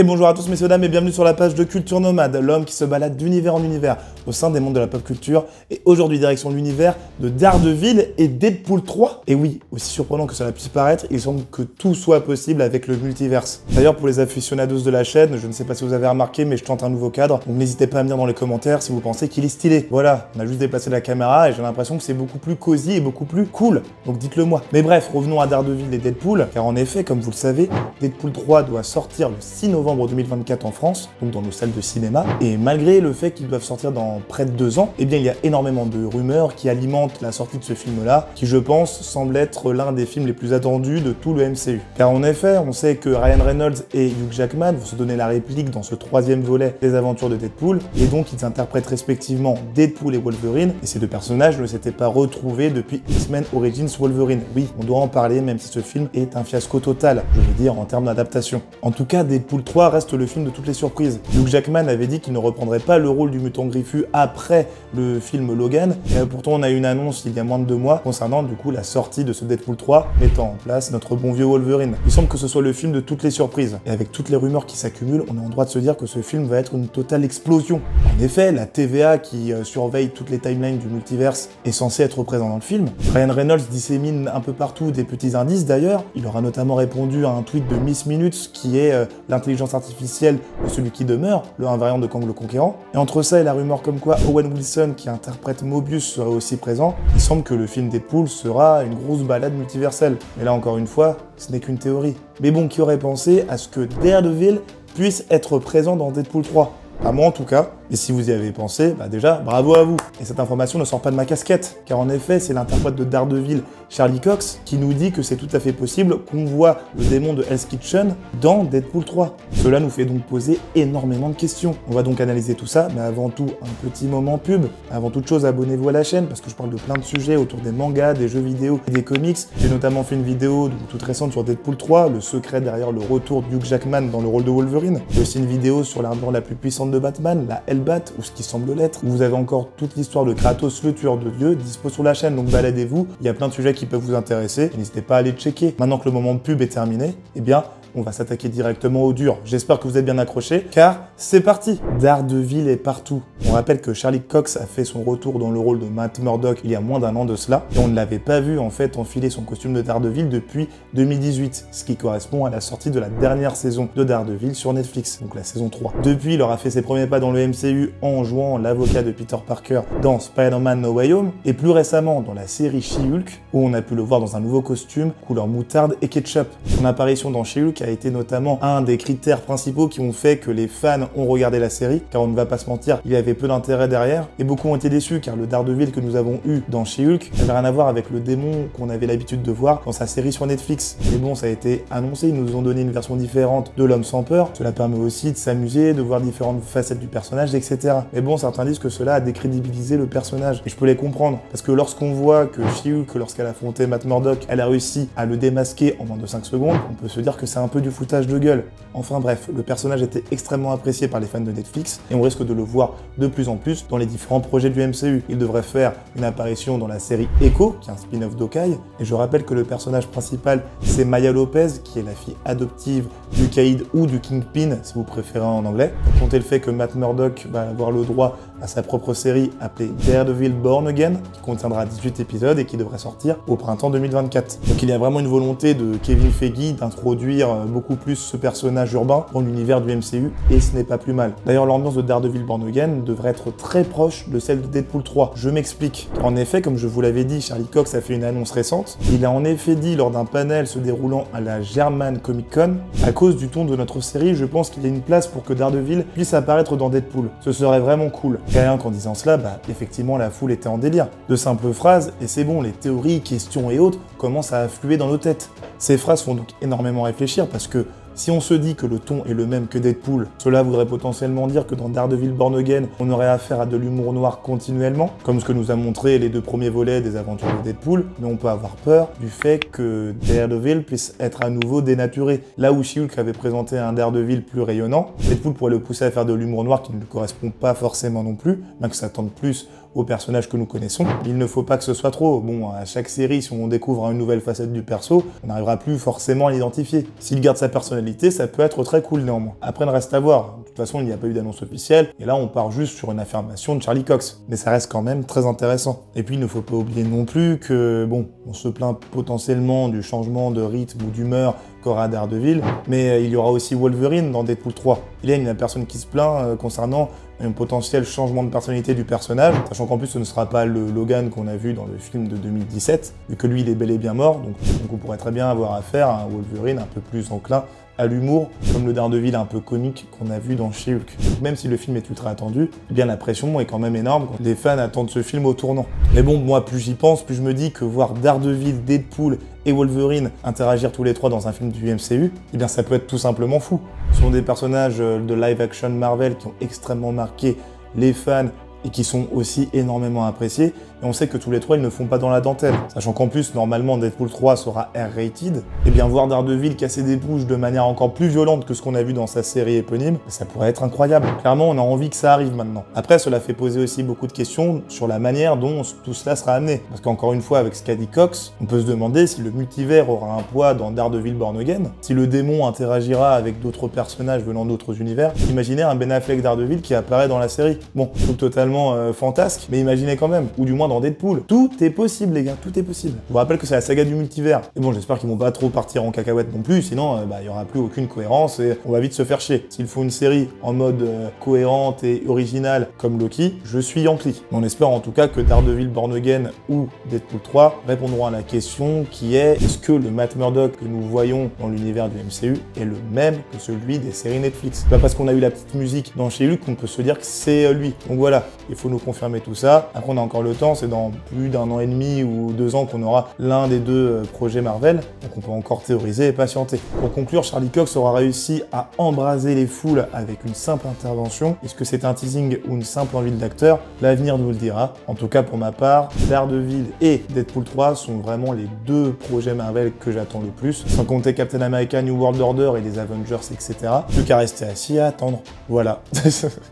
Et bonjour à tous messieurs dames et bienvenue sur la page de Culture Nomade, l'homme qui se balade d'univers en univers au sein des mondes de la pop culture. Et aujourd'hui direction l'univers de Daredevil et Deadpool 3. Et oui, aussi surprenant que cela puisse paraître, il semble que tout soit possible avec le multiverse. D'ailleurs pour les aficionados de la chaîne, je ne sais pas si vous avez remarqué mais je tente un nouveau cadre, donc n'hésitez pas à me dire dans les commentaires si vous pensez qu'il est stylé. Voilà, on a juste déplacé la caméra et j'ai l'impression que c'est beaucoup plus cosy et beaucoup plus cool, donc dites-le moi. Mais bref, revenons à Daredevil et Deadpool, car en effet, comme vous le savez, Deadpool 3 doit sortir le 6 novembre novembre 2024 en France, donc dans nos salles de cinéma. Et malgré le fait qu'ils doivent sortir dans près de deux ans, eh bien il y a énormément de rumeurs qui alimentent la sortie de ce film-là, qui je pense semble être l'un des films les plus attendus de tout le MCU. Car en effet, on sait que Ryan Reynolds et Hugh Jackman vont se donner la réplique dans ce troisième volet des aventures de Deadpool, et donc ils interprètent respectivement Deadpool et Wolverine, et ces deux personnages ne s'étaient pas retrouvés depuis X-Men Origins Wolverine. Oui, on doit en parler même si ce film est un fiasco total, je veux dire en termes d'adaptation. En tout cas, Deadpool 3 reste le film de toutes les surprises? Hugh Jackman avait dit qu'il ne reprendrait pas le rôle du mutant griffu après le film Logan, et pourtant on a eu une annonce il y a moins de deux mois concernant du coup la sortie de ce Deadpool 3 mettant en place notre bon vieux Wolverine. Il semble que ce soit le film de toutes les surprises, et avec toutes les rumeurs qui s'accumulent, on est en droit de se dire que ce film va être une totale explosion. En effet, la TVA qui euh, surveille toutes les timelines du multiverse est censée être présente dans le film. Ryan Reynolds dissémine un peu partout des petits indices d'ailleurs. Il aura notamment répondu à un tweet de Miss Minutes qui est euh, l'intelligence artificielle de celui qui demeure, le invariant de Kang le Conquérant. Et entre ça et la rumeur comme quoi Owen Wilson, qui interprète Mobius, serait aussi présent, il semble que le film Deadpool sera une grosse balade multiverselle. Mais là encore une fois, ce n'est qu'une théorie. Mais bon, qui aurait pensé à ce que Daredevil puisse être présent dans Deadpool 3 À moi en tout cas. Et si vous y avez pensé, bah déjà, bravo à vous. Et cette information ne sort pas de ma casquette, car en effet, c'est l'interprète de Daredevil, Charlie Cox, qui nous dit que c'est tout à fait possible qu'on voit le démon de Hell's Kitchen dans Deadpool 3. Cela nous fait donc poser énormément de questions. On va donc analyser tout ça, mais avant tout, un petit moment pub. Avant toute chose, abonnez-vous à la chaîne, parce que je parle de plein de sujets autour des mangas, des jeux vidéo et des comics. J'ai notamment fait une vidéo toute récente sur Deadpool 3, le secret derrière le retour de Hugh Jackman dans le rôle de Wolverine. J'ai aussi une vidéo sur l'armure la plus puissante de Batman, la Hellbat, ou ce qui semble l'être. Vous avez encore toute l'histoire de Kratos, le tueur de dieu, dispo sur la chaîne, donc baladez-vous. Il y a plein de sujets qui peuvent vous intéresser. N'hésitez pas à aller checker. Maintenant que le moment de pub est terminé, eh bien, on va s'attaquer directement au dur. J'espère que vous êtes bien accrochés, car c'est parti Daredevil est partout. On rappelle que Charlie Cox a fait son retour dans le rôle de Matt Murdock il y a moins d'un an de cela, et on ne l'avait pas vu en fait enfiler son costume de Daredevil depuis 2018, ce qui correspond à la sortie de la dernière saison de Daredevil sur Netflix, donc la saison 3. Depuis, il aura fait ses premiers pas dans le MCU en jouant l'avocat de Peter Parker dans Spider-Man No Way Home, et plus récemment dans la série She-Hulk, où on a pu le voir dans un nouveau costume couleur moutarde et ketchup. Son apparition dans She-Hulk a été notamment un des critères principaux qui ont fait que les fans ont regardé la série, car on ne va pas se mentir, il y avait peu d'intérêt derrière, et beaucoup ont été déçus, car le Daredevil que nous avons eu dans She-Hulk n'avait rien à voir avec le démon qu'on avait l'habitude de voir dans sa série sur Netflix. Mais bon, ça a été annoncé, ils nous ont donné une version différente de l'homme sans peur, cela permet aussi de s'amuser, de voir différentes facettes du personnage, etc. Mais bon, certains disent que cela a décrédibilisé le personnage, et je peux les comprendre, parce que lorsqu'on voit que She-Hulk, lorsqu'elle affrontait Matt Murdock, elle a réussi à le démasquer en moins de 5 secondes, on peut se dire que c'est un peu du foutage de gueule. Enfin bref, le personnage était extrêmement apprécié par les fans de Netflix et on risque de le voir de plus en plus dans les différents projets du MCU. Il devrait faire une apparition dans la série Echo, qui est un spin-off d'Okai, et je rappelle que le personnage principal c'est Maya Lopez, qui est la fille adoptive du Kaïd ou du Kingpin, si vous préférez en anglais. Comptez le fait que Matt Murdock va avoir le droit à sa propre série appelée Daredevil Born Again, qui contiendra 18 épisodes et qui devrait sortir au printemps 2024. Donc il y a vraiment une volonté de Kevin Feige d'introduire beaucoup plus ce personnage urbain dans l'univers du MCU, et ce n'est pas plus mal. D'ailleurs, l'ambiance de Daredevil Born Again devrait être très proche de celle de Deadpool 3. Je m'explique. En effet, comme je vous l'avais dit, Charlie Cox a fait une annonce récente. Il a en effet dit lors d'un panel se déroulant à la German Comic Con, à cause du ton de notre série, je pense qu'il y a une place pour que Daredevil puisse apparaître dans Deadpool. Ce serait vraiment cool. Rien qu'en disant cela, bah effectivement la foule était en délire. De simples phrases, et c'est bon, les théories, questions et autres commencent à affluer dans nos têtes. Ces phrases font donc énormément réfléchir parce que si on se dit que le ton est le même que Deadpool, cela voudrait potentiellement dire que dans Daredevil Born Again, on aurait affaire à de l'humour noir continuellement, comme ce que nous a montré les deux premiers volets des aventures de Deadpool, mais on peut avoir peur du fait que Daredevil puisse être à nouveau dénaturé. Là où She-Hulk avait présenté un Daredevil plus rayonnant, Deadpool pourrait le pousser à faire de l'humour noir qui ne lui correspond pas forcément non plus, bien que ça tente plus au personnage que nous connaissons. Il ne faut pas que ce soit trop. Bon, à chaque série, si on découvre une nouvelle facette du perso, on n'arrivera plus forcément à l'identifier. S'il garde sa personnalité, ça peut être très cool néanmoins. Après, il reste à voir. De toute façon, il n'y a pas eu d'annonce officielle, et là, on part juste sur une affirmation de Charlie Cox. Mais ça reste quand même très intéressant. Et puis, il ne faut pas oublier non plus que, bon, on se plaint potentiellement du changement de rythme ou d'humeur qu'aura Daredevil, mais euh, il y aura aussi Wolverine dans Deadpool 3. Il y a une personne qui se plaint euh, concernant un potentiel changement de personnalité du personnage, sachant qu'en plus ce ne sera pas le Logan qu'on a vu dans le film de 2017, vu que lui il est bel et bien mort, donc, on pourrait très bien avoir affaire à un Wolverine un peu plus enclin à l'humour, comme le Daredevil un peu comique qu'on a vu dans She-Hulk. Même si le film est ultra attendu, bien la pression est quand même énorme quand les fans attendent ce film au tournant. Mais bon, moi plus j'y pense, plus je me dis que voir Daredevil, Deadpool et Wolverine interagir tous les trois dans un film du MCU, eh bien ça peut être tout simplement fou. Ce sont des personnages de live action Marvel qui ont extrêmement marqué les fans et qui sont aussi énormément appréciés. Et on sait que tous les trois, ils ne font pas dans la dentelle. Sachant qu'en plus, normalement, Deadpool 3 sera R-rated. Et eh bien voir Daredevil casser des bouches de manière encore plus violente que ce qu'on a vu dans sa série éponyme, ça pourrait être incroyable. Clairement, on a envie que ça arrive maintenant. Après, cela fait poser aussi beaucoup de questions sur la manière dont tout cela sera amené. Parce qu'encore une fois, avec Scady Cox, on peut se demander si le multivers aura un poids dans Daredevil Born Again, si le démon interagira avec d'autres personnages venant d'autres univers. Imaginez un Ben Affleck Daredevil qui apparaît dans la série. Bon, tout totalement euh, fantasque, mais imaginez quand même, ou du moins Deadpool. Tout est possible, les gars, tout est possible. Je vous rappelle que c'est la saga du multivers. Et bon, j'espère qu'ils vont pas trop partir en cacahuète non plus, sinon, euh, bah, il y aura plus aucune cohérence et on va vite se faire chier. S'il faut une série en mode euh, cohérente et originale comme Loki, je suis Yankee. On espère en tout cas que Daredevil Born Again ou Deadpool 3 répondront à la question qui est est-ce que le Matt Murdock que nous voyons dans l'univers du MCU est le même que celui des séries Netflix? Pas parce qu'on a eu la petite musique dans chez Luke qu'on peut se dire que c'est lui. Donc voilà, il faut nous confirmer tout ça. Après, on a encore le temps, c'est dans plus d'un an et demi ou deux ans qu'on aura l'un des deux euh, projets Marvel, donc on peut encore théoriser et patienter. Pour conclure, Charlie Cox aura réussi à embraser les foules avec une simple intervention. Est-ce que c'est un teasing ou une simple envie de l'acteur? L'avenir nous le dira. En tout cas, pour ma part, Daredevil et Deadpool 3 sont vraiment les deux projets Marvel que j'attends le plus, sans compter Captain America, New World Order et les Avengers, etc. Plus qu'à rester assis à attendre. Voilà.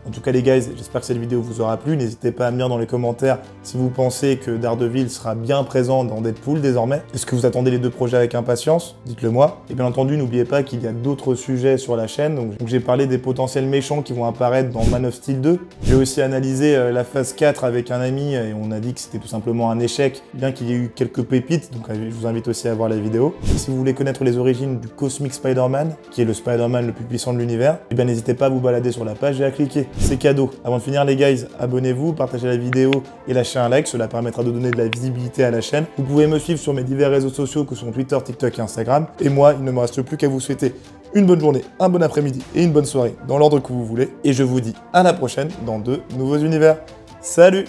en tout cas, les guys, j'espère que cette vidéo vous aura plu. N'hésitez pas à me dire dans les commentaires si vous pensez que Daredevil sera bien présent dans Deadpool désormais? Est-ce que vous attendez les deux projets avec impatience? Dites-le moi. Et bien entendu, n'oubliez pas qu'il y a d'autres sujets sur la chaîne. Donc, j'ai parlé des potentiels méchants qui vont apparaître dans Man of Steel 2. J'ai aussi analysé euh, la phase 4 avec un ami et on a dit que c'était tout simplement un échec, bien qu'il y ait eu quelques pépites. Donc je vous invite aussi à voir la vidéo. Et si vous voulez connaître les origines du Cosmic Spider-Man, qui est le Spider-Man le plus puissant de l'univers, eh n'hésitez pas à vous balader sur la page et à cliquer. C'est cadeau. Avant de finir les guys, abonnez-vous, partagez la vidéo et lâchez un like, cela permettra de donner de la visibilité à la chaîne. Vous pouvez me suivre sur mes divers réseaux sociaux que sont Twitter, TikTok et Instagram. Et moi, il ne me reste plus qu'à vous souhaiter une bonne journée, un bon après-midi et une bonne soirée dans l'ordre que vous voulez. Et je vous dis à la prochaine dans de nouveaux univers. Salut